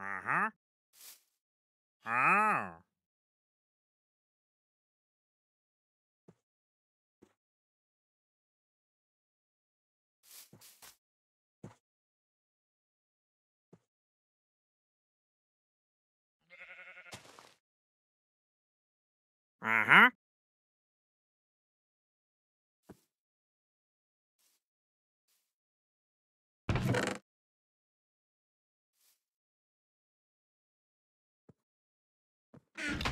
Uh-huh. Oh. Uh-huh. Huh?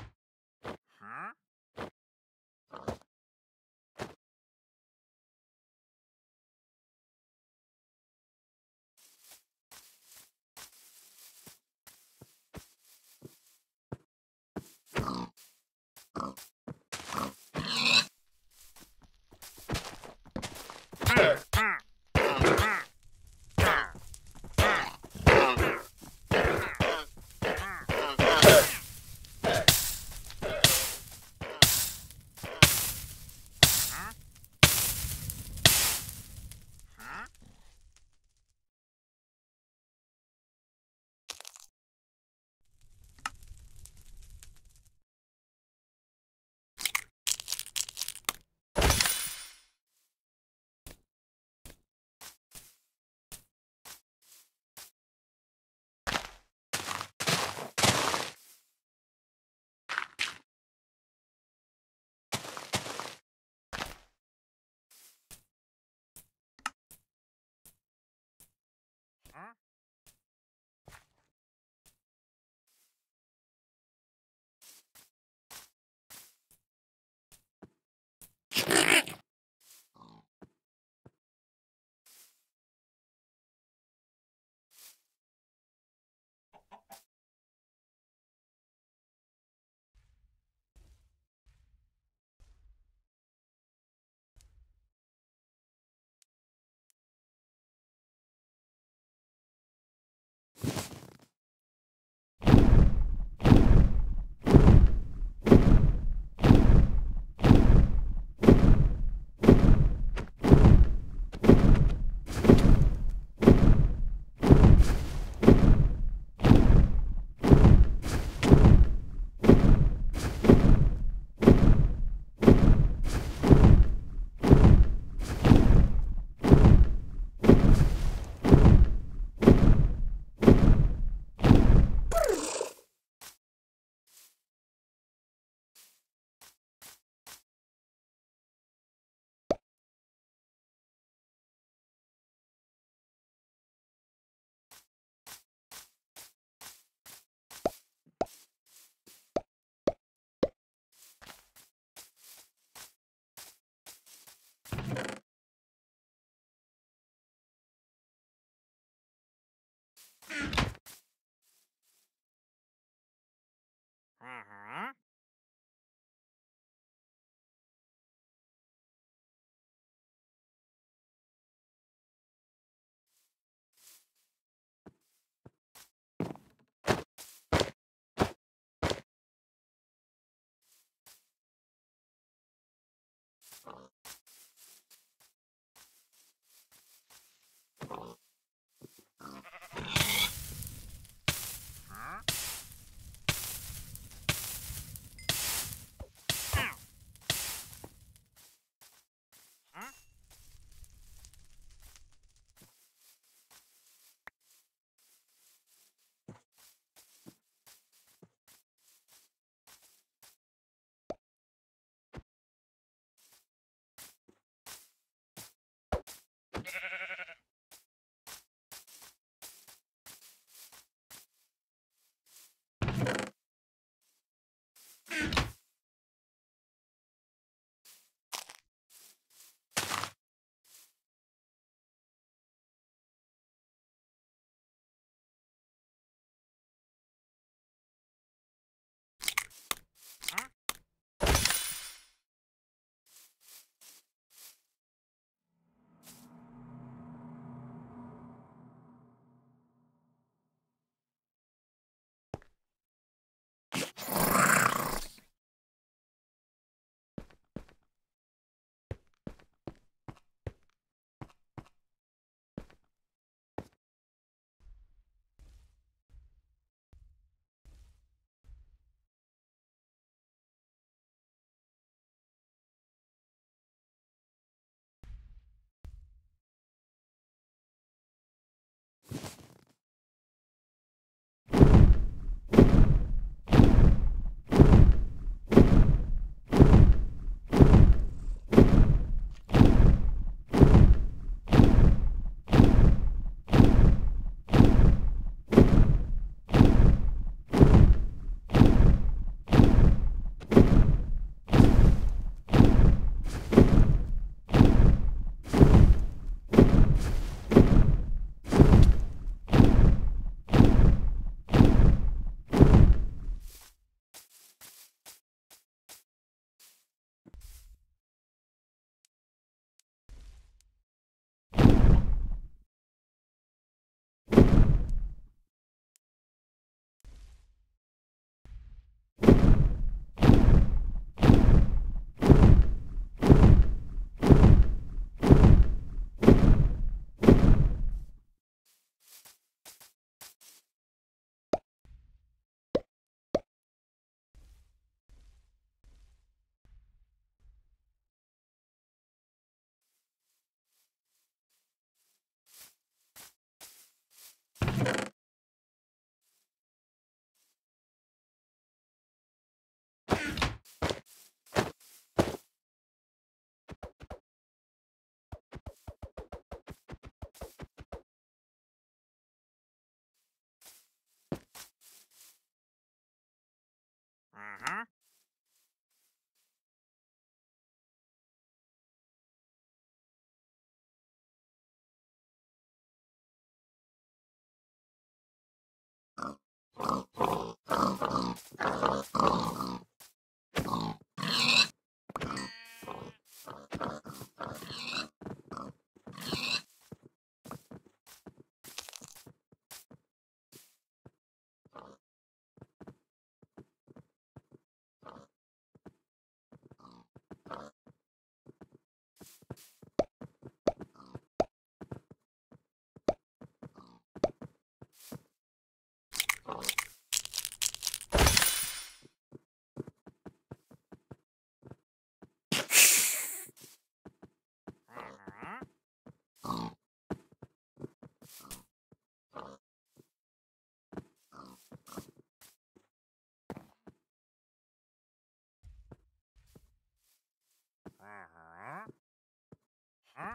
Uh-huh. Huh? Yeah. Uh-huh. Uh-huh. Uh-huh. Huh?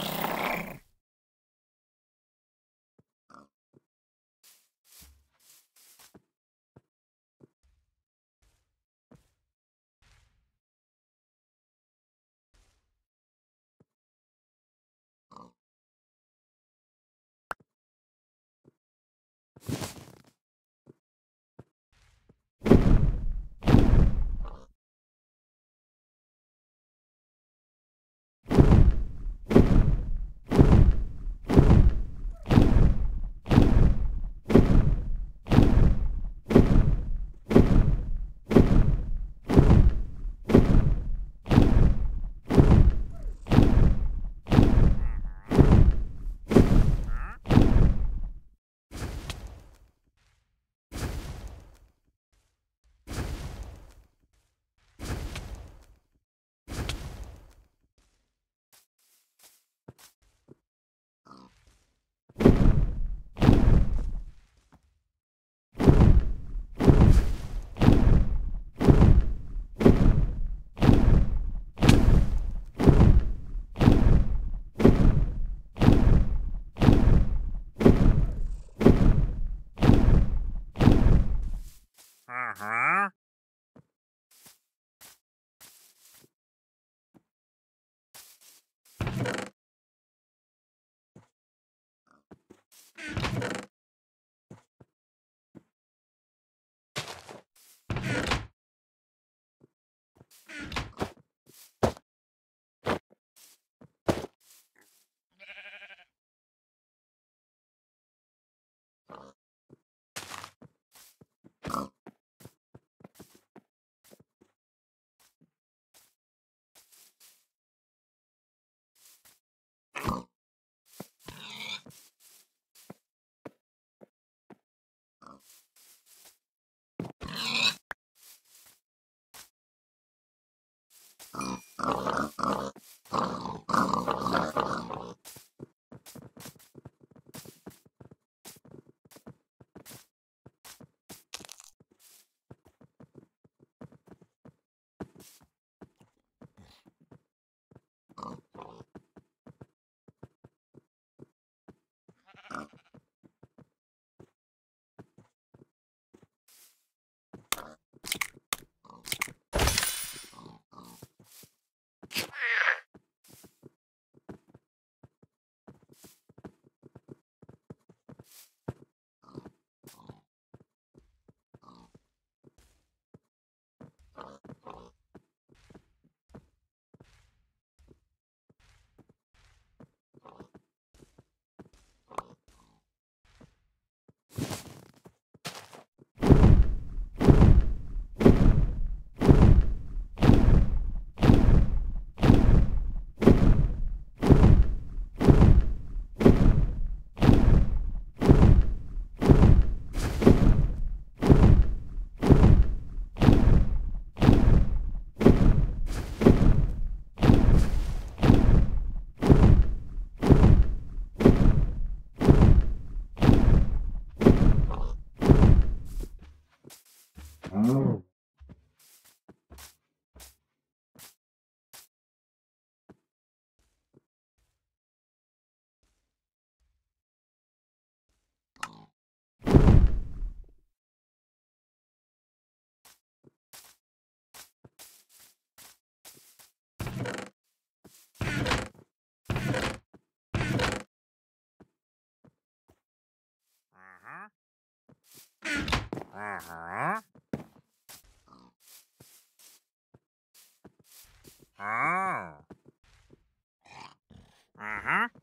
Uh-huh.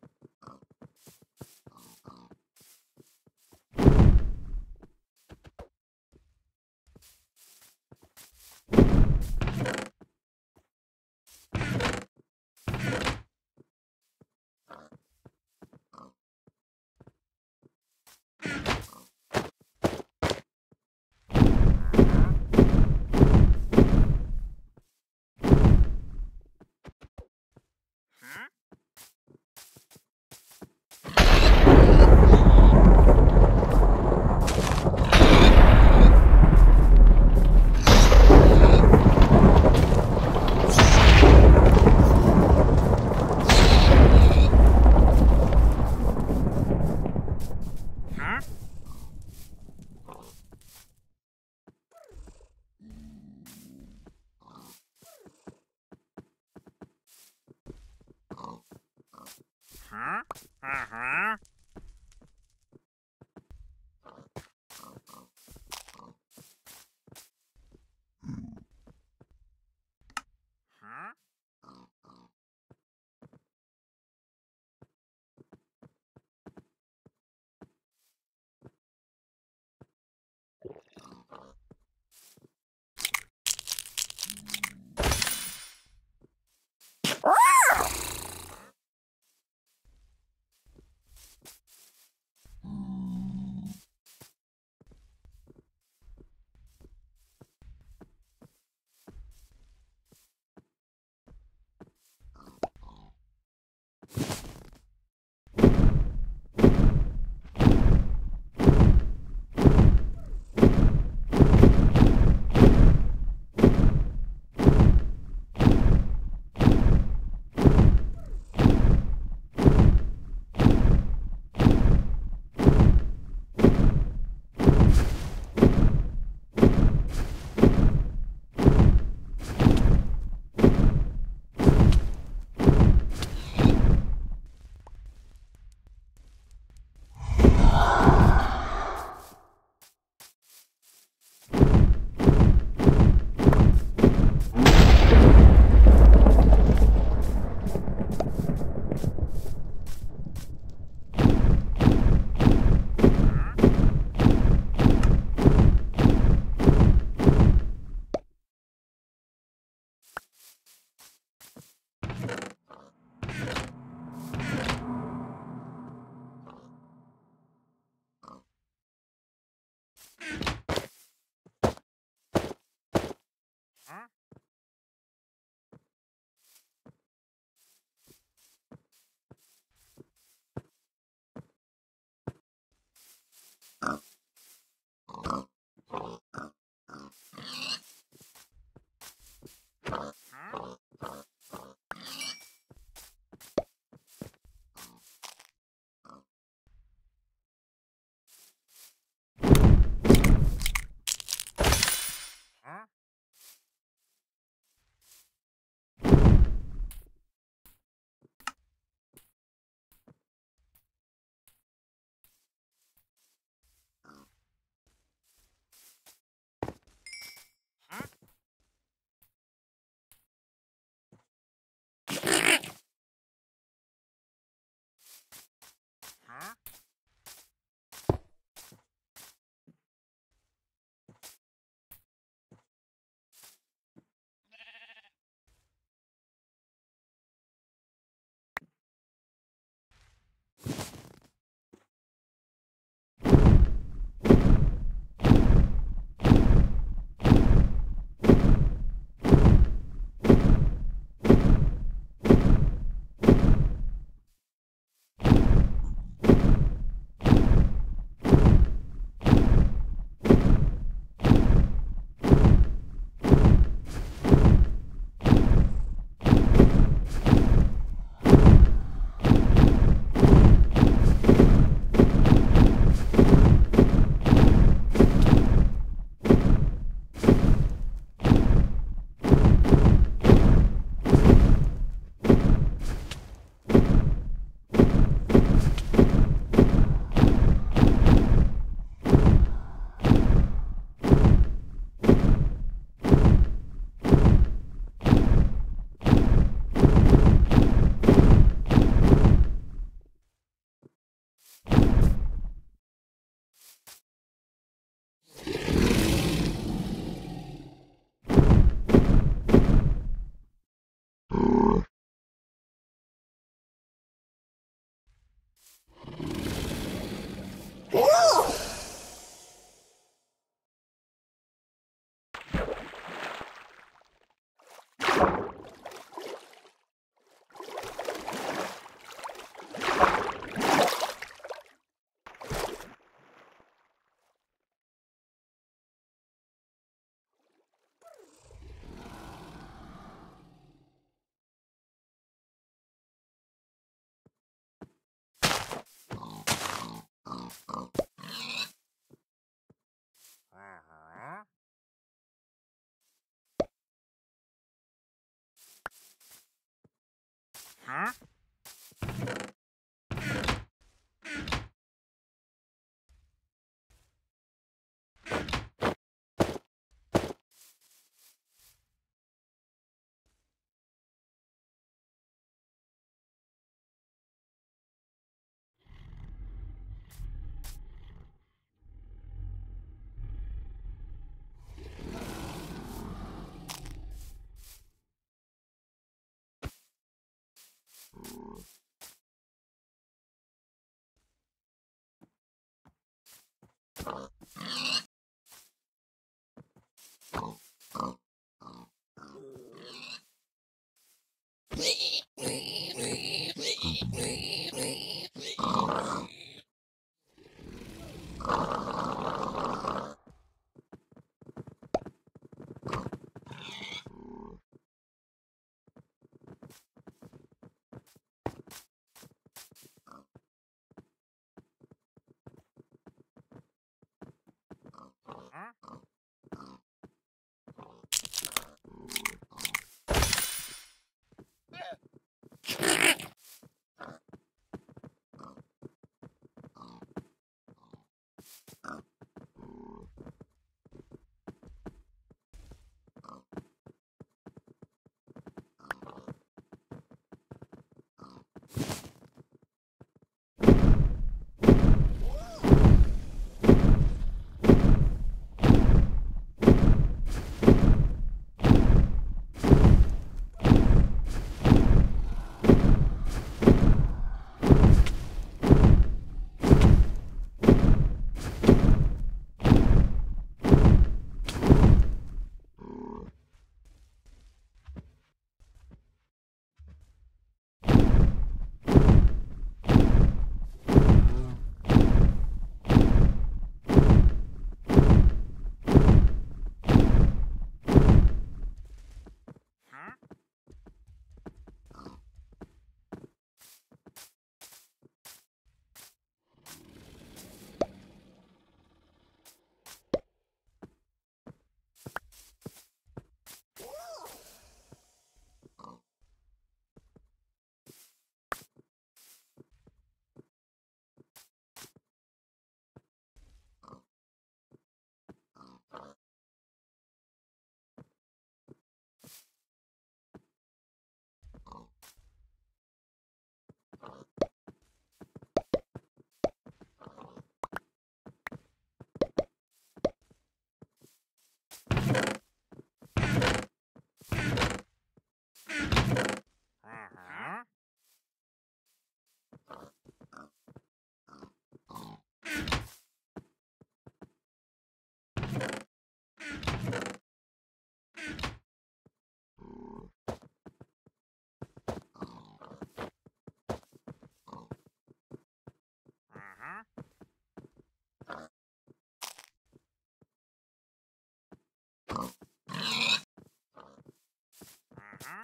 な。Uh-huh. Huh? Huh? Uh-huh. Uh-huh.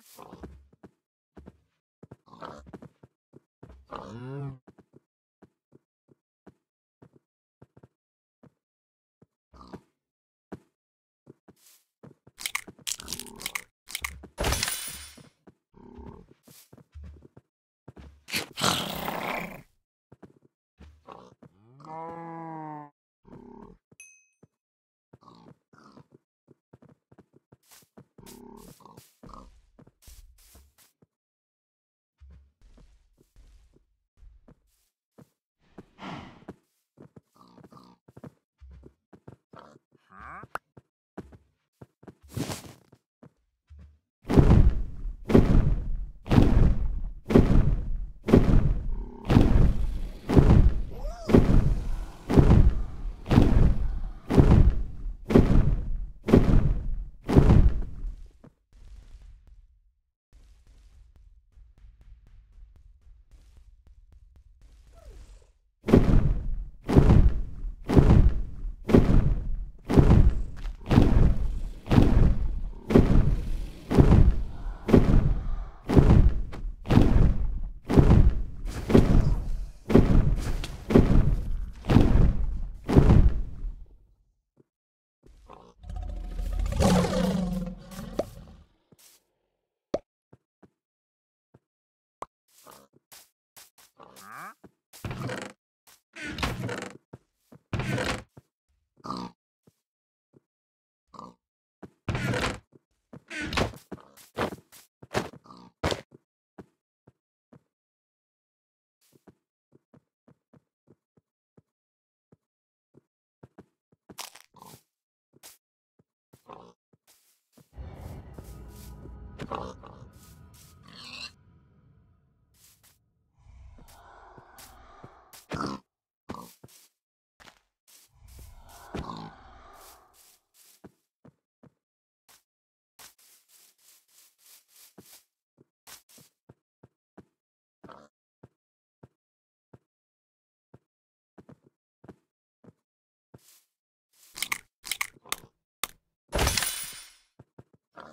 Uh-huh. Oh.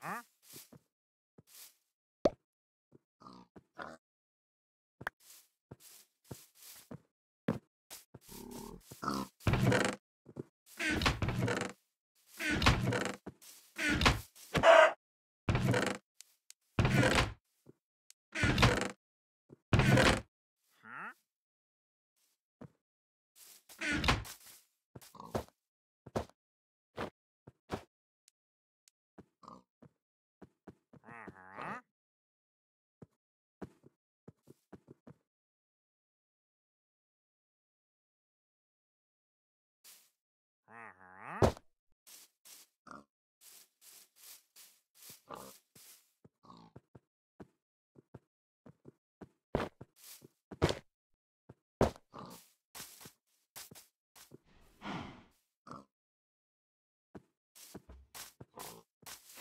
Huh?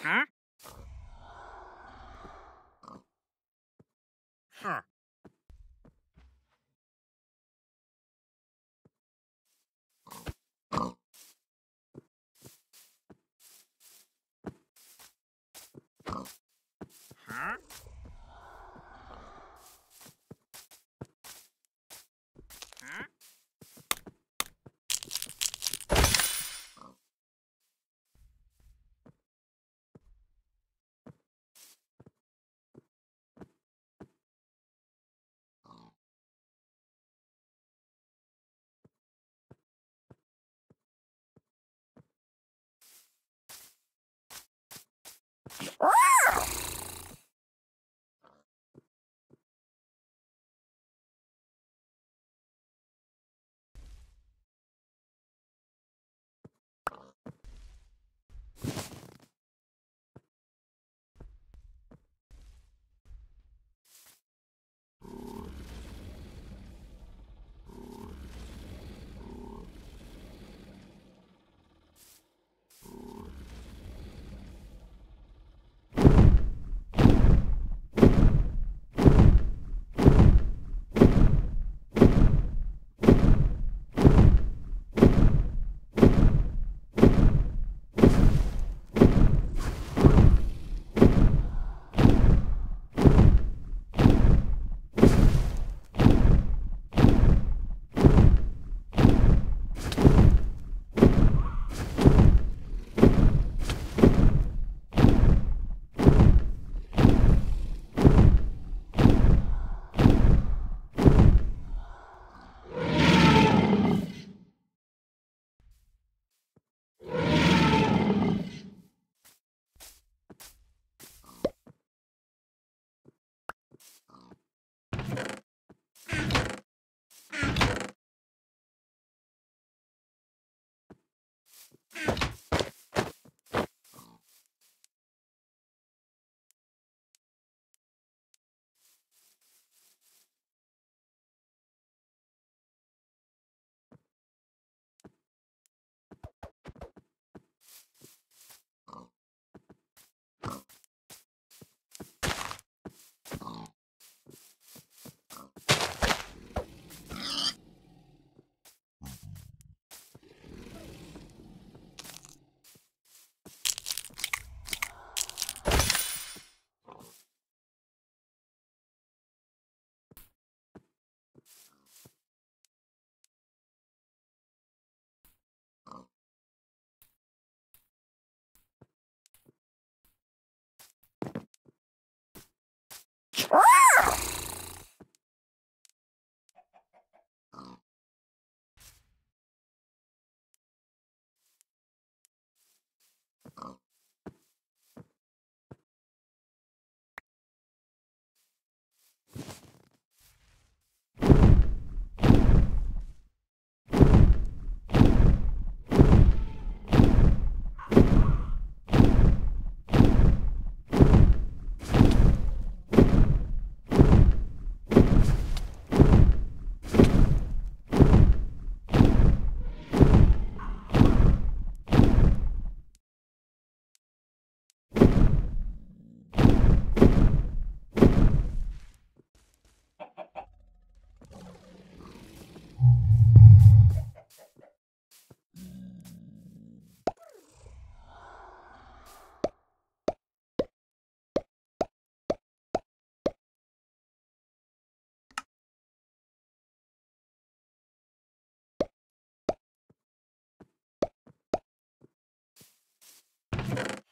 Huh? Huh. Huh? you Ah!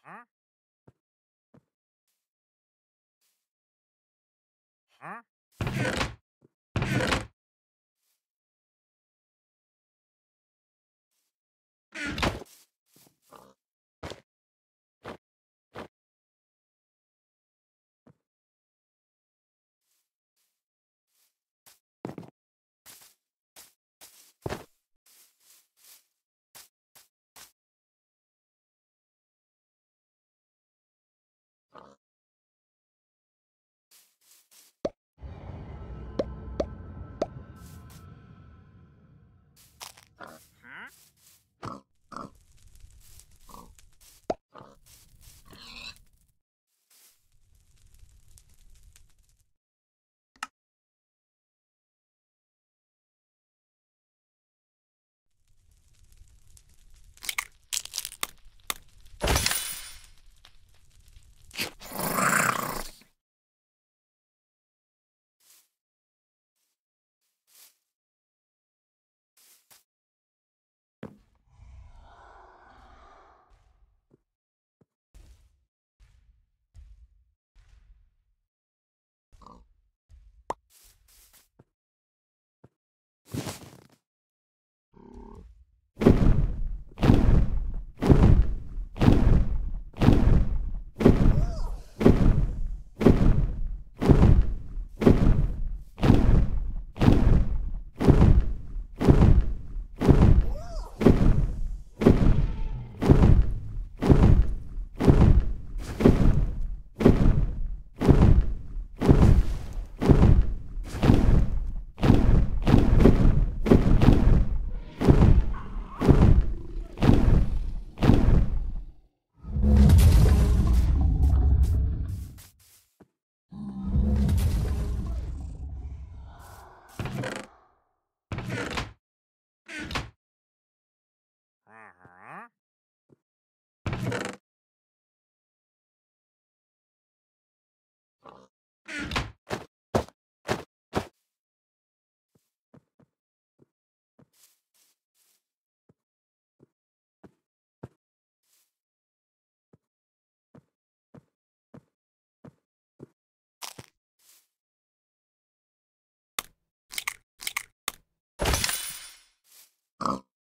Huh? Huh? you Oh.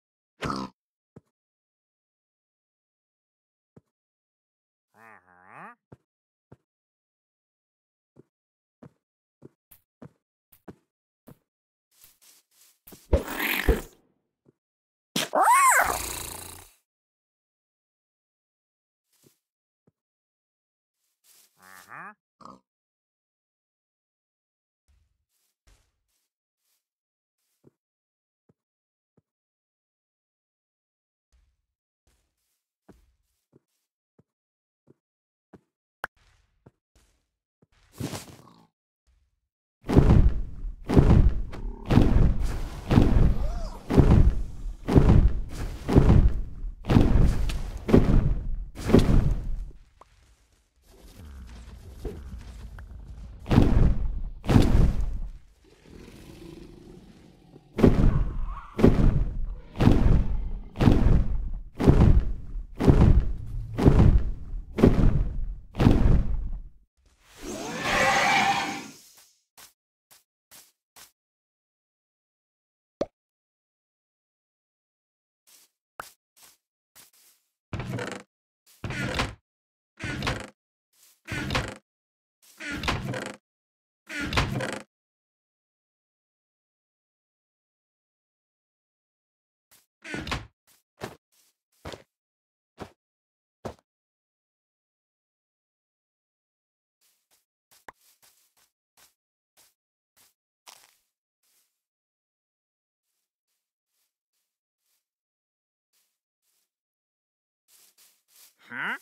Huh.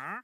Huh?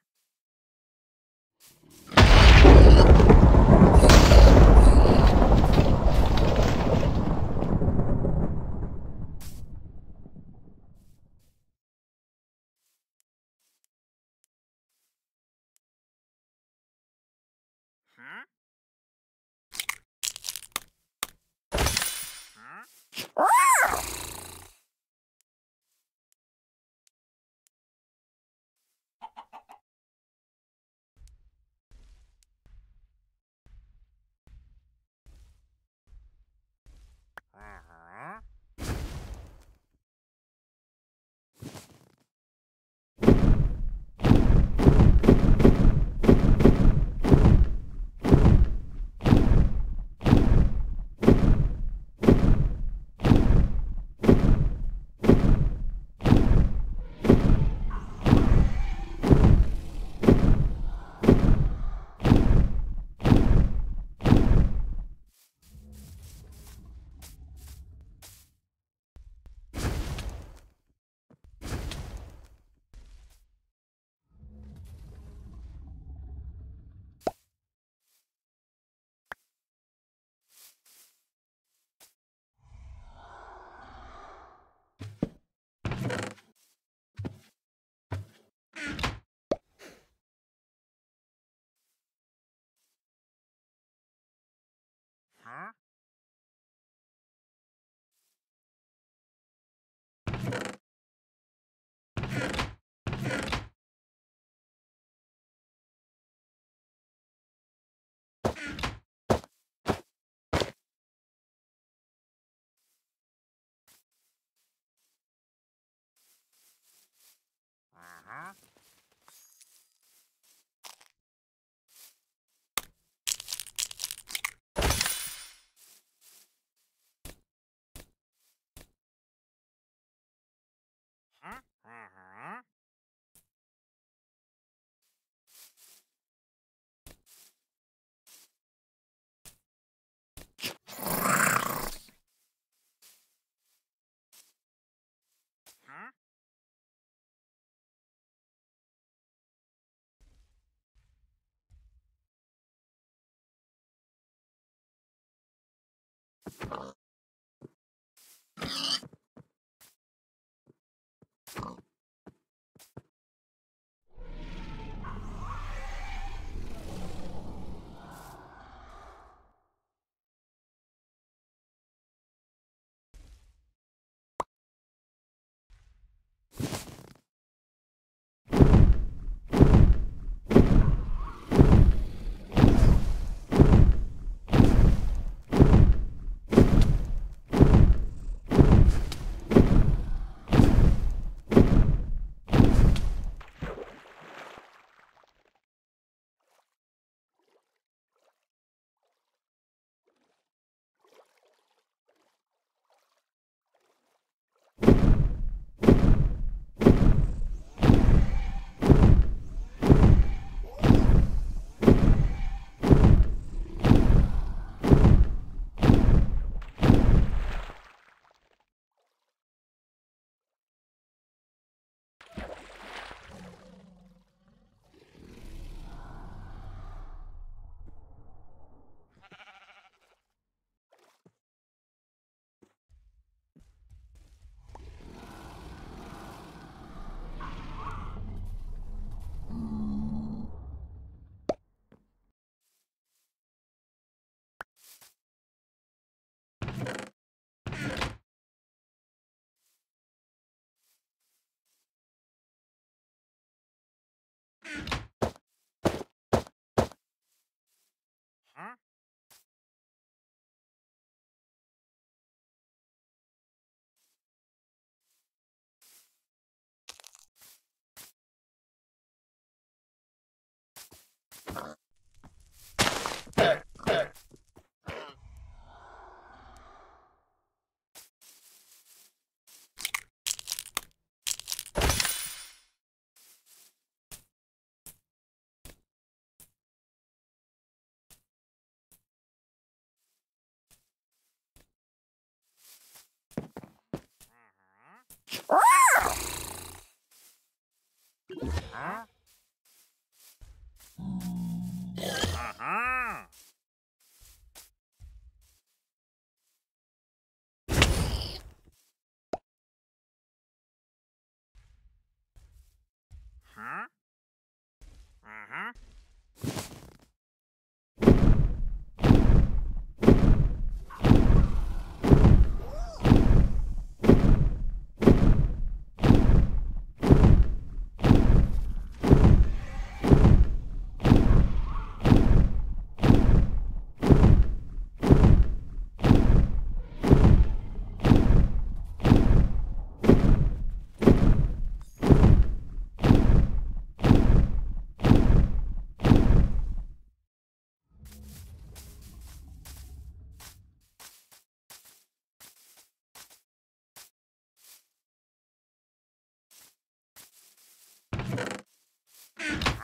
Hæ? Uh-huh. you Uh-huh. Mm.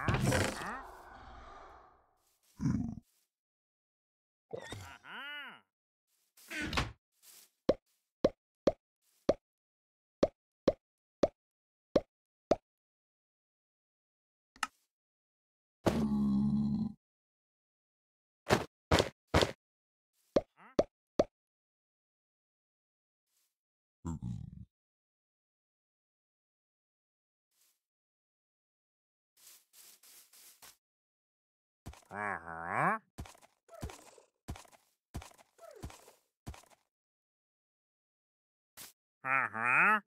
Huh? Uh-huh. Uh-huh. Uh-huh.